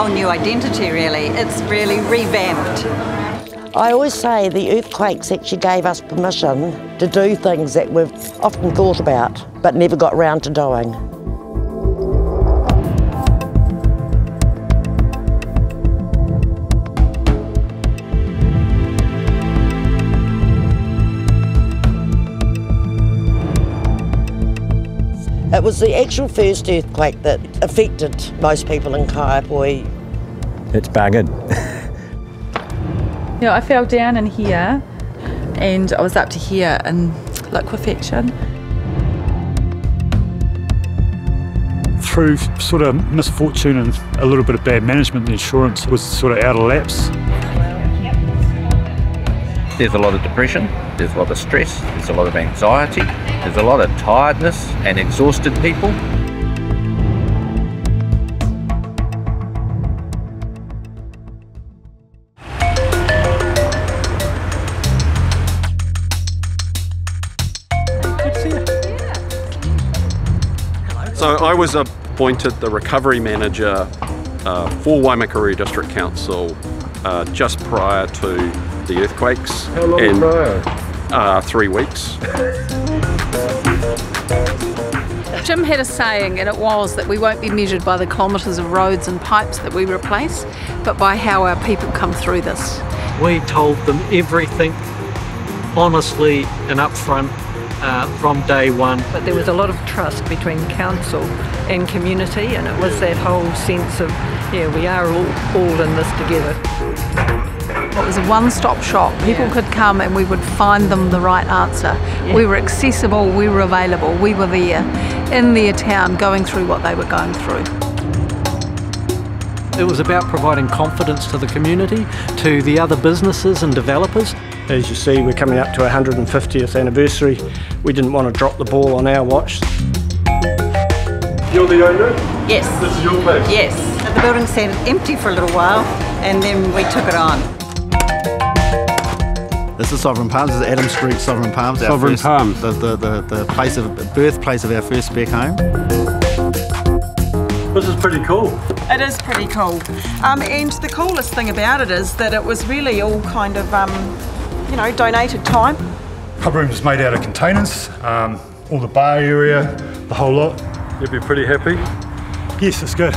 whole new identity, really. It's really revamped. I always say the earthquakes actually gave us permission to do things that we've often thought about but never got round to doing. It was the actual first earthquake that affected most people in Kaiapoi. It's buggered. yeah, I fell down in here and I was up to here in liquefaction. Through sort of misfortune and a little bit of bad management, the insurance was sort of out of lapse. There's a lot of depression, there's a lot of stress, there's a lot of anxiety, there's a lot of tiredness and exhausted people. So I was appointed the recovery manager uh, for Waimakariri District Council uh, just prior to the earthquakes. How long and, prior? Uh, three weeks. Jim had a saying, and it was that we won't be measured by the kilometres of roads and pipes that we replace, but by how our people come through this. We told them everything honestly and upfront uh, from day one. But there was a lot of trust between council and community, and it was that whole sense of, yeah, we are all, all in this together. It was a one-stop shop. People yeah. could come and we would find them the right answer. Yeah. We were accessible, we were available, we were there in their town going through what they were going through. It was about providing confidence to the community, to the other businesses and developers. As you see, we're coming up to our 150th anniversary. We didn't want to drop the ball on our watch. You're the owner? Yes. This is your place? Yes. The building sat empty for a little while and then we took it on. This is Sovereign Palms. This is Adam Street Sovereign Palms. Sovereign first, Palms. The, the, the, the place of birthplace of our first back home. This is pretty cool. It is pretty cool. Um, and the coolest thing about it is that it was really all kind of, um, you know, donated time. Pub room is made out of containers, um, all the bar area, the whole lot. You'd be pretty happy? Yes, it's good.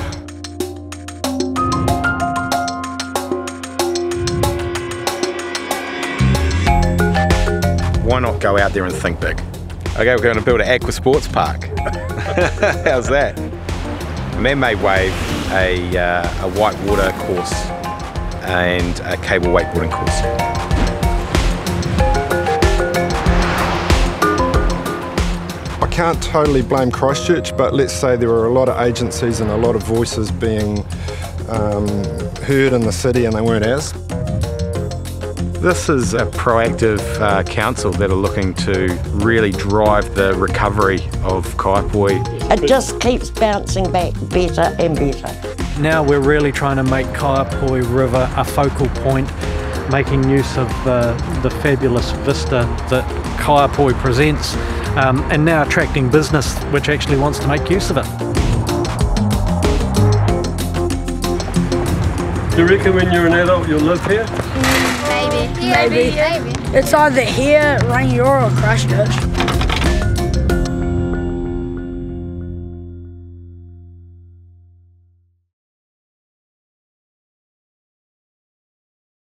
Go out there and think big? Okay, we're going to build an aqua sports park. How's that? A man-made wave, a, uh, a white water course, and a cable wakeboarding course. I can't totally blame Christchurch, but let's say there are a lot of agencies and a lot of voices being um, heard in the city and they weren't as. This is a proactive uh, council that are looking to really drive the recovery of Kaiapoi. It just keeps bouncing back better and better. Now we're really trying to make Kaiapoi River a focal point, making use of the, the fabulous vista that Kaiapoi presents, um, and now attracting business which actually wants to make use of it. Do you reckon when you're an adult you'll live here? Maybe. Maybe. Maybe. It's either here, Rangiora, or Christchurch.